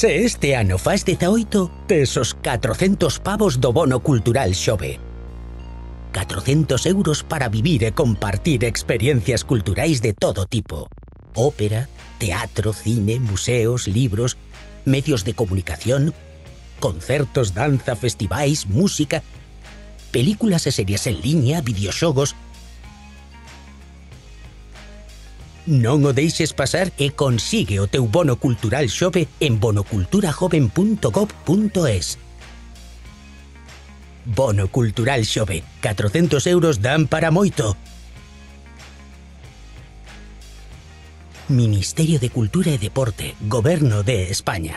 Este ano faz 18, tes os 400 pavos do bono cultural xove. 400 euros para vivir e compartir experiencias culturais de todo tipo. Ópera, teatro, cine, museos, libros, medios de comunicación, concertos, danza, festivais, música, películas e series en liña, videoxogos, Non o deixes pasar e consigue o teu bono cultural xove en bonoculturajoven.gov.es. Bono cultural xove. 400 euros dan para moito. Ministerio de Cultura e Deporte, Goberno de España.